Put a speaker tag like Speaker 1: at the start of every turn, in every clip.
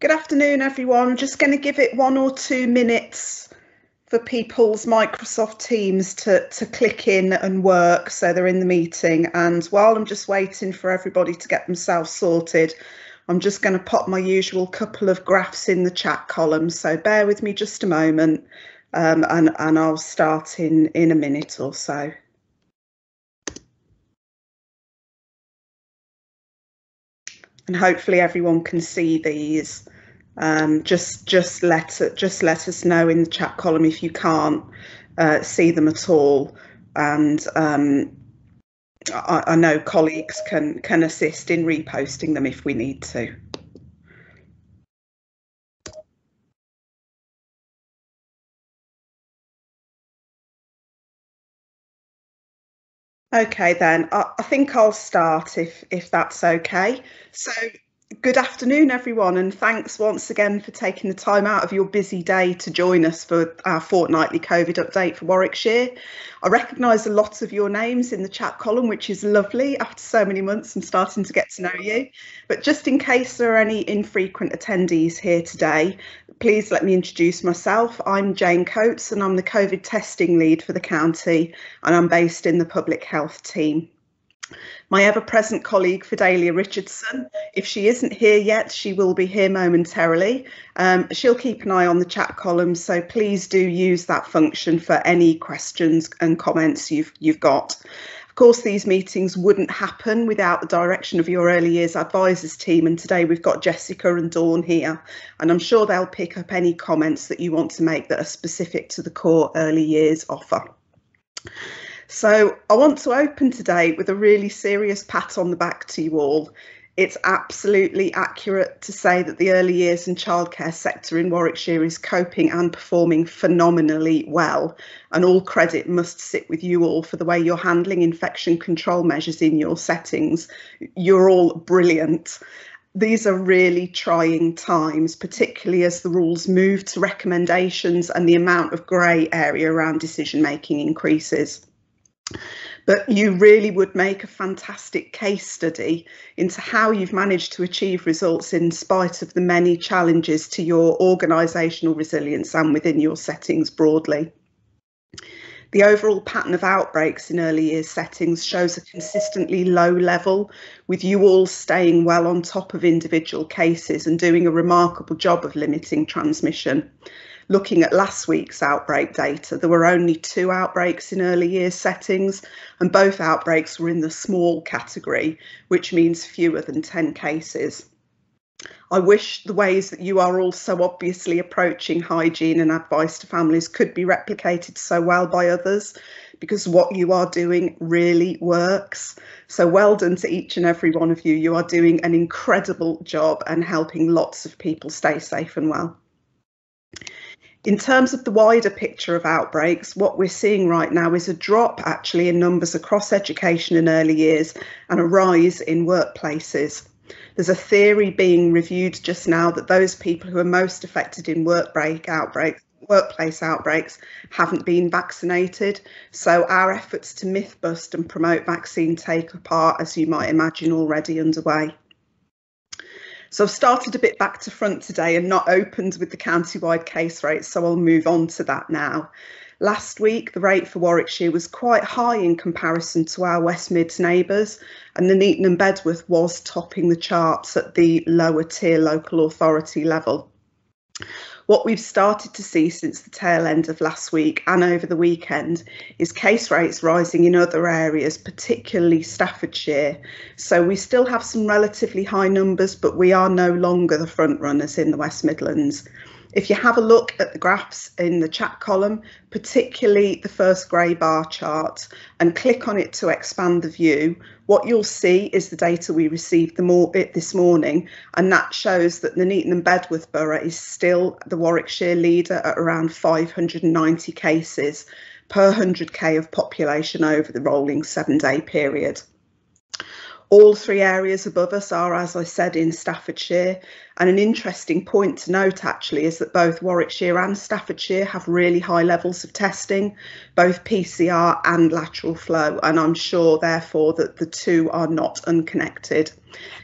Speaker 1: Good afternoon, everyone. I'm just going to give it one or two minutes for people's Microsoft Teams to, to click in and work so they're in the meeting. And while I'm just waiting for everybody to get themselves sorted, I'm just going to pop my usual couple of graphs in the chat column. So bear with me just a moment um, and, and I'll start in, in a minute or so. And hopefully everyone can see these um, just just let just let us know in the chat column if you can't uh, see them at all and um, I, I, know colleagues can can assist in reposting them if we need to. Okay then, I, I think I'll start if if that's okay. So Good afternoon, everyone, and thanks once again for taking the time out of your busy day to join us for our fortnightly COVID update for Warwickshire. I recognise a lot of your names in the chat column, which is lovely after so many months and starting to get to know you. But just in case there are any infrequent attendees here today, please let me introduce myself. I'm Jane Coates and I'm the COVID testing lead for the county and I'm based in the public health team. My ever present colleague, Fidelia Richardson, if she isn't here yet, she will be here momentarily. Um, she'll keep an eye on the chat column, so please do use that function for any questions and comments you've, you've got. Of course, these meetings wouldn't happen without the direction of your early years advisors team. And today we've got Jessica and Dawn here, and I'm sure they'll pick up any comments that you want to make that are specific to the core early years offer. So I want to open today with a really serious pat on the back to you all. It's absolutely accurate to say that the early years and childcare sector in Warwickshire is coping and performing phenomenally well. And all credit must sit with you all for the way you're handling infection control measures in your settings. You're all brilliant these are really trying times, particularly as the rules move to recommendations and the amount of grey area around decision making increases. But you really would make a fantastic case study into how you've managed to achieve results in spite of the many challenges to your organisational resilience and within your settings broadly. The overall pattern of outbreaks in early years settings shows a consistently low level, with you all staying well on top of individual cases and doing a remarkable job of limiting transmission looking at last week's outbreak data, there were only two outbreaks in early years settings, and both outbreaks were in the small category, which means fewer than 10 cases. I wish the ways that you are all so obviously approaching hygiene and advice to families could be replicated so well by others because what you are doing really works. So well done to each and every one of you. You are doing an incredible job and helping lots of people stay safe and well. In terms of the wider picture of outbreaks, what we're seeing right now is a drop actually in numbers across education in early years and a rise in workplaces. There's a theory being reviewed just now that those people who are most affected in workbreak outbreaks workplace outbreaks haven't been vaccinated. So our efforts to myth bust and promote vaccine take part, as you might imagine, already underway. So I've started a bit back to front today and not opened with the county-wide case rate, so I'll move on to that now. Last week, the rate for Warwickshire was quite high in comparison to our West Mids neighbours, and the Nuneaton and Bedworth was topping the charts at the lower tier local authority level. What we've started to see since the tail end of last week and over the weekend is case rates rising in other areas, particularly Staffordshire. So we still have some relatively high numbers, but we are no longer the front runners in the West Midlands. If you have a look at the graphs in the chat column, particularly the first grey bar chart, and click on it to expand the view, what you'll see is the data we received this morning, and that shows that the Nuneaton and Bedworth Borough is still the Warwickshire leader at around 590 cases per 100k of population over the rolling seven day period. All three areas above us are, as I said, in Staffordshire. And an interesting point to note actually is that both Warwickshire and Staffordshire have really high levels of testing, both PCR and lateral flow. And I'm sure, therefore, that the two are not unconnected.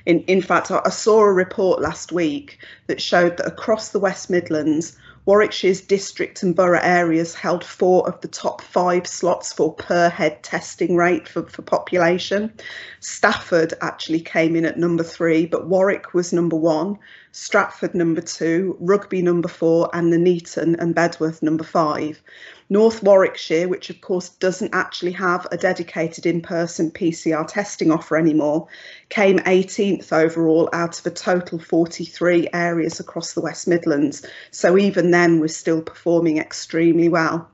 Speaker 1: In, in fact, I saw a report last week that showed that across the West Midlands, Warwickshire's district and borough areas held four of the top five slots for per head testing rate for, for population. Stafford actually came in at number three, but Warwick was number one, Stratford number two, Rugby number four, and the Nuneaton and Bedworth number five. North Warwickshire, which of course doesn't actually have a dedicated in-person PCR testing offer anymore, came 18th overall out of a total 43 areas across the West Midlands. So even then we're still performing extremely well.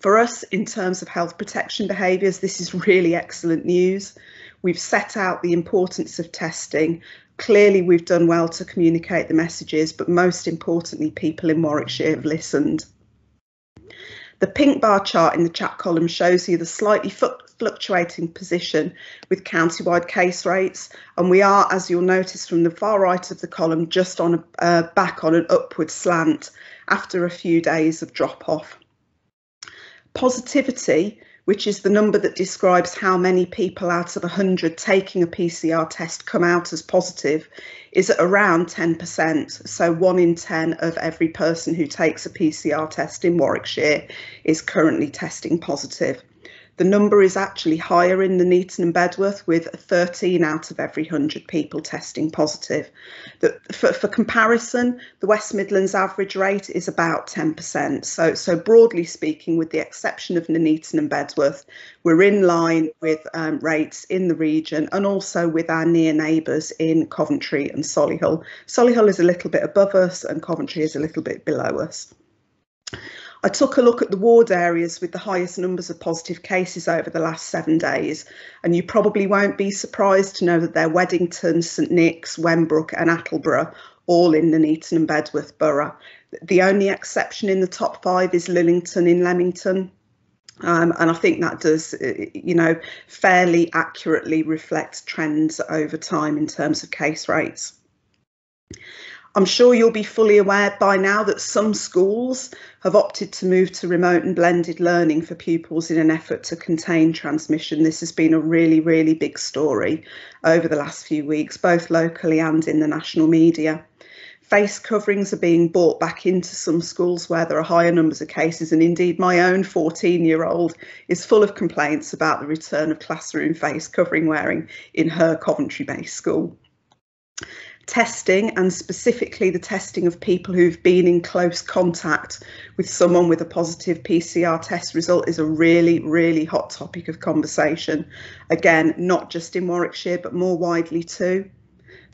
Speaker 1: For us, in terms of health protection behaviours, this is really excellent news. We've set out the importance of testing. Clearly, we've done well to communicate the messages, but most importantly, people in Warwickshire have listened. The pink bar chart in the chat column shows you the slightly fluctuating position with county-wide case rates, and we are, as you'll notice from the far right of the column, just on a, uh, back on an upward slant after a few days of drop off. Positivity which is the number that describes how many people out of 100 taking a PCR test come out as positive, is at around 10%. So one in 10 of every person who takes a PCR test in Warwickshire is currently testing positive. The number is actually higher in Nuneaton and Bedworth, with 13 out of every 100 people testing positive. The, for, for, comparison, the West Midlands average rate is about 10%. So, so broadly speaking, with the exception of Nuneaton and Bedworth, we're in line with um, rates in the region and also with our near neighbours in Coventry and Solihull. Solihull is a little bit above us and Coventry is a little bit below us. I took a look at the ward areas with the highest numbers of positive cases over the last seven days, and you probably won't be surprised to know that they're Weddington, St Nick's, Wembrook, and Attleborough, all in the Nuneaton and Bedworth borough. The only exception in the top five is Lillington in Leamington. Um, and I think that does, uh, you know, fairly accurately reflect trends over time in terms of case rates. I'm sure you'll be fully aware by now that some schools have opted to move to remote and blended learning for pupils in an effort to contain transmission. This has been a really, really big story over the last few weeks, both locally and in the national media. Face coverings are being brought back into some schools where there are higher numbers of cases, and indeed, my own 14 year old is full of complaints about the return of classroom face covering wearing in her Coventry based school testing and specifically the testing of people who've been in close contact with someone with a positive PCR test result is a really, really hot topic of conversation. Again, not just in Warwickshire, but more widely too.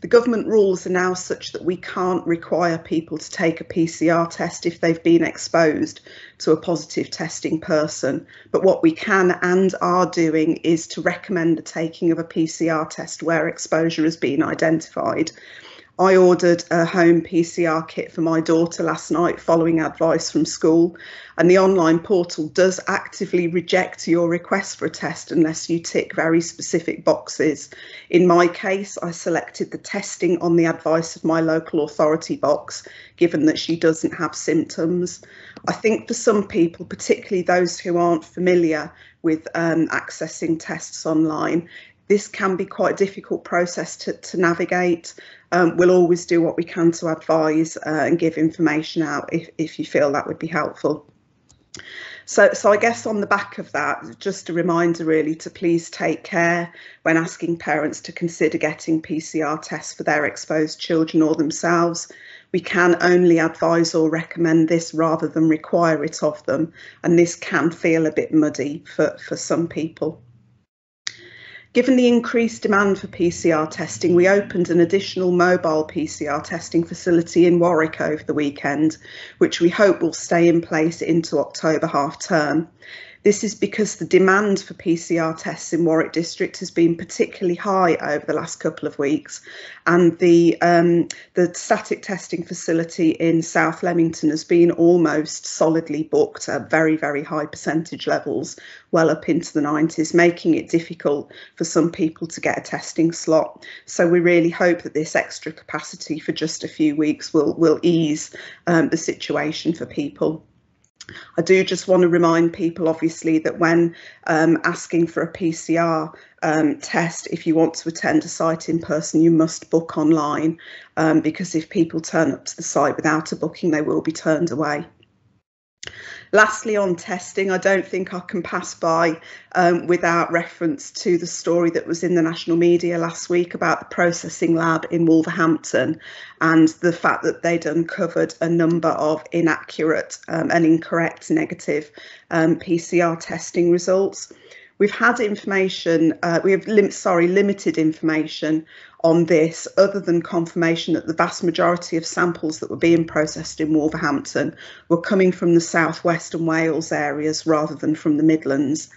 Speaker 1: The government rules are now such that we can't require people to take a PCR test if they've been exposed to a positive testing person. But what we can and are doing is to recommend the taking of a PCR test where exposure has been identified. I ordered a home PCR kit for my daughter last night following advice from school, and the online portal does actively reject your request for a test unless you tick very specific boxes. In my case, I selected the testing on the advice of my local authority box, given that she doesn't have symptoms. I think for some people, particularly those who aren't familiar with um, accessing tests online, this can be quite a difficult process to, to navigate. Um, we'll always do what we can to advise uh, and give information out if, if you feel that would be helpful. So, so I guess on the back of that, just a reminder really to please take care when asking parents to consider getting PCR tests for their exposed children or themselves. We can only advise or recommend this rather than require it of them, and this can feel a bit muddy for, for some people. Given the increased demand for PCR testing, we opened an additional mobile PCR testing facility in Warwick over the weekend, which we hope will stay in place into October half term. This is because the demand for PCR tests in Warwick District has been particularly high over the last couple of weeks, and the um, the static testing facility in South Leamington has been almost solidly booked at very very high percentage levels, well up into the 90s, making it difficult for some people to get a testing slot. So we really hope that this extra capacity for just a few weeks will will ease um, the situation for people. I do just want to remind people, obviously, that when um, asking for a PCR um, test, if you want to attend a site in person, you must book online um, because if people turn up to the site without a booking, they will be turned away. Lastly, on testing, I don't think I can pass by um, without reference to the story that was in the national media last week about the processing lab in Wolverhampton and the fact that they'd uncovered a number of inaccurate um, and incorrect negative um, PCR testing results. We've had information, uh, we have lim sorry, limited information on this other than confirmation that the vast majority of samples that were being processed in Wolverhampton were coming from the southwest and Wales areas rather than from the Midlands.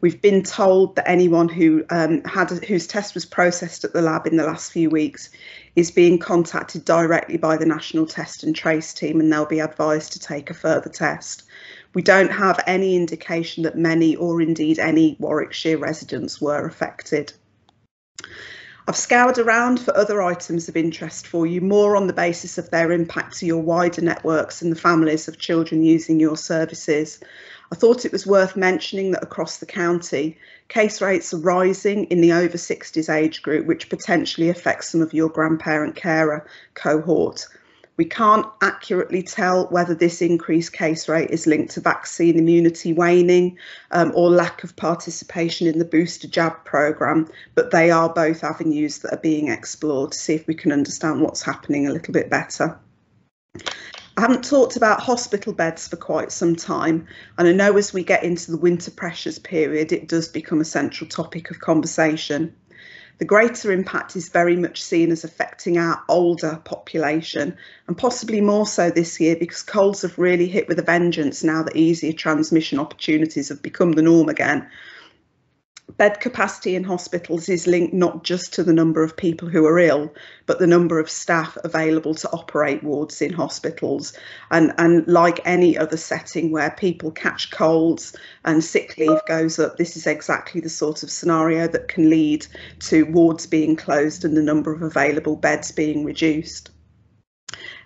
Speaker 1: We've been told that anyone who um, had whose test was processed at the lab in the last few weeks is being contacted directly by the National Test and Trace team and they'll be advised to take a further test. We don't have any indication that many or indeed any Warwickshire residents were affected. I've scoured around for other items of interest for you, more on the basis of their impact to your wider networks and the families of children using your services. I thought it was worth mentioning that across the county, case rates are rising in the over 60s age group, which potentially affects some of your grandparent carer cohort. We can't accurately tell whether this increased case rate is linked to vaccine immunity waning um, or lack of participation in the booster jab programme, but they are both avenues that are being explored to see if we can understand what's happening a little bit better. I haven't talked about hospital beds for quite some time, and I know as we get into the winter pressures period, it does become a central topic of conversation. The greater impact is very much seen as affecting our older population and possibly more so this year because colds have really hit with a vengeance now that easier transmission opportunities have become the norm again bed capacity in hospitals is linked not just to the number of people who are ill, but the number of staff available to operate wards in hospitals. And, and like any other setting where people catch colds and sick leave goes up, this is exactly the sort of scenario that can lead to wards being closed and the number of available beds being reduced.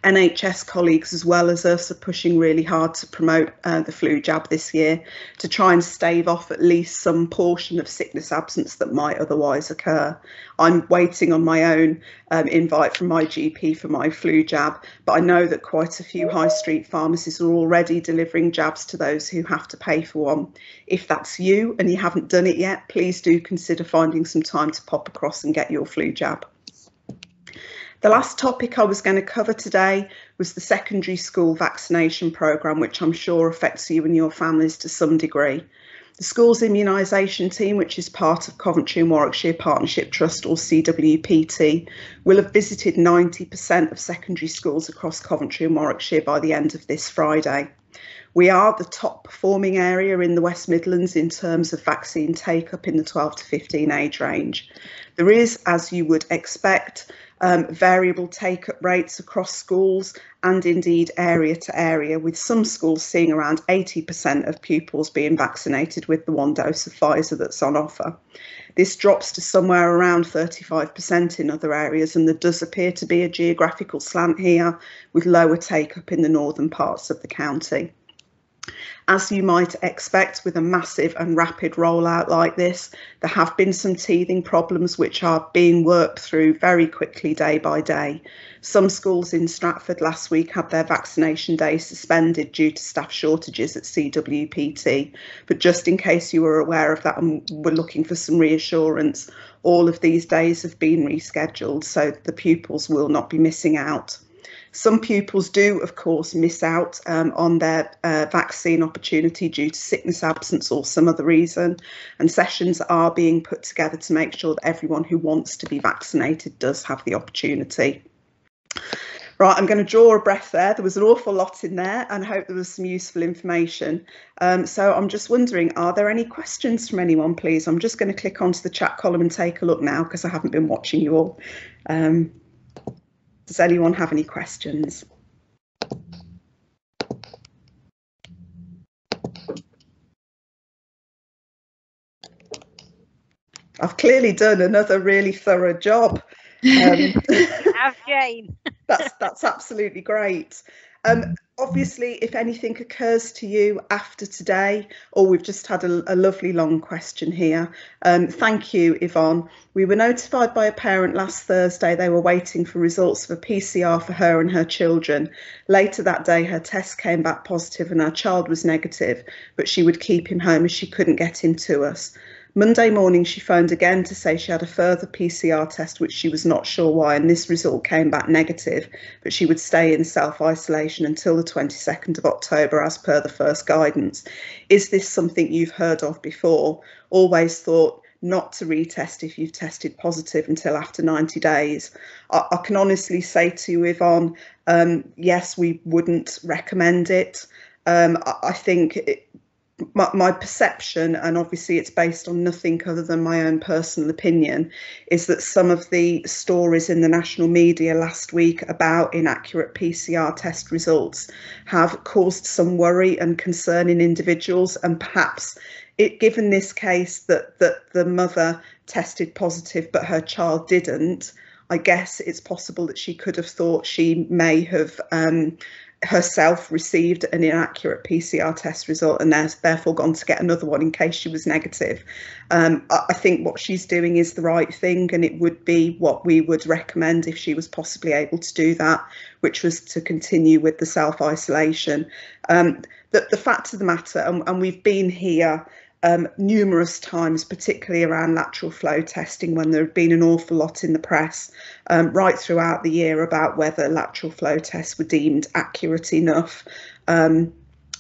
Speaker 1: NHS colleagues as well as us are pushing really hard to promote uh, the flu jab this year to try and stave off at least some portion of sickness absence that might otherwise occur. I'm waiting on my own um, invite from my GP for my flu jab, but I know that quite a few high street pharmacies are already delivering jabs to those who have to pay for one. If that's you and you haven't done it yet, please do consider finding some time to pop across and get your flu jab. The last topic I was going to cover today was the secondary school vaccination programme, which I'm sure affects you and your families to some degree. The school's immunisation team, which is part of Coventry and Warwickshire Partnership Trust or CWPT, will have visited 90% of secondary schools across Coventry and Warwickshire by the end of this Friday. We are the top performing area in the West Midlands in terms of vaccine take up in the 12 to 15 age range. There is, as you would expect, um, variable take up rates across schools and indeed area to area, with some schools seeing around 80% of pupils being vaccinated with the one dose of Pfizer that's on offer. This drops to somewhere around 35% in other areas, and there does appear to be a geographical slant here with lower take up in the northern parts of the county. As you might expect with a massive and rapid rollout like this, there have been some teething problems which are being worked through very quickly day by day. Some schools in Stratford last week had their vaccination day suspended due to staff shortages at CWPT. But just in case you were aware of that and were looking for some reassurance, all of these days have been rescheduled so the pupils will not be missing out. Some pupils do, of course, miss out um, on their uh, vaccine opportunity due to sickness absence or some other reason, and sessions are being put together to make sure that everyone who wants to be vaccinated does have the opportunity. Right, I'm going to draw a breath there. There was an awful lot in there and I hope there was some useful information. Um, so I'm just wondering, are there any questions from anyone, please? I'm just going to click onto the chat column and take a look now because I haven't been watching you all. Um, does anyone have any questions? I've clearly done another really thorough job. Um,
Speaker 2: Have Jane.
Speaker 1: that's that's absolutely great. Um, obviously, if anything occurs to you after today, or we've just had a, a lovely long question here, um, thank you, Yvonne. We were notified by a parent last Thursday they were waiting for results of a PCR for her and her children. Later that day, her test came back positive and her child was negative, but she would keep him home as she couldn't get him to us. Monday morning, she phoned again to say she had a further PCR test, which she was not sure why, and this result came back negative, but she would stay in self isolation until the 22nd of October, as per the first guidance. Is this something you've heard of before? Always thought not to retest if you've tested positive until after 90 days. I, I can honestly say to you, Yvonne, um, yes, we wouldn't recommend it. Um, I, I think it, my, my, perception, and obviously it's based on nothing other than my own personal opinion, is that some of the stories in the national media last week about inaccurate PCR test results have caused some worry and concern in individuals, and perhaps it, given this case that that the mother tested positive but her child didn't, I guess it's possible that she could have thought she may have um, herself received an inaccurate PCR test result and has therefore gone to get another one in case she was negative. Um, I think what she's doing is the right thing and it would be what we would recommend if she was possibly able to do that, which was to continue with the self-isolation. Um, the, the fact of the matter, and, and we've been here um, numerous times, particularly around lateral flow testing, when there had been an awful lot in the press um, right throughout the year about whether lateral flow tests were deemed accurate enough. Um,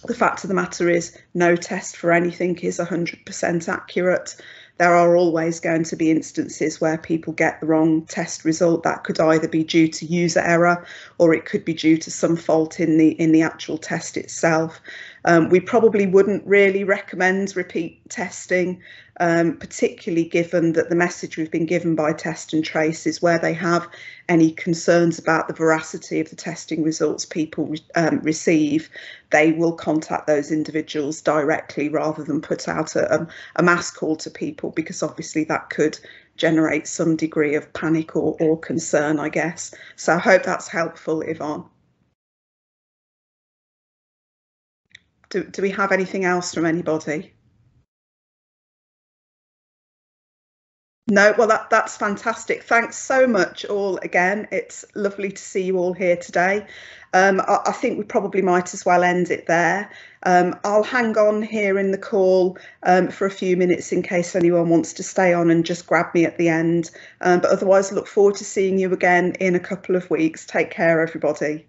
Speaker 1: the fact of the matter is, no test for anything is 100% accurate. There are always going to be instances where people get the wrong test result. That could either be due to user error or it could be due to some fault in the in the actual test itself. Um, we probably wouldn't really recommend repeat testing, um, particularly given that the message we've been given by Test and Trace is where they have any concerns about the veracity of the testing results people um, receive, they will contact those individuals directly rather than put out a, a mass call to people because obviously that could generate some degree of panic or, or concern, I guess. So I hope that's helpful, Yvonne. Do, we have anything else from anybody? No, well, that, that's fantastic. Thanks so much, all again. It's lovely to see you all here today. Um, I, I, think we probably might as well end it there. Um, I'll hang on here in the call um, for a few minutes in case anyone wants to stay on and just grab me at the end. Um, but otherwise, look forward to seeing you again in a couple of weeks. Take care, everybody.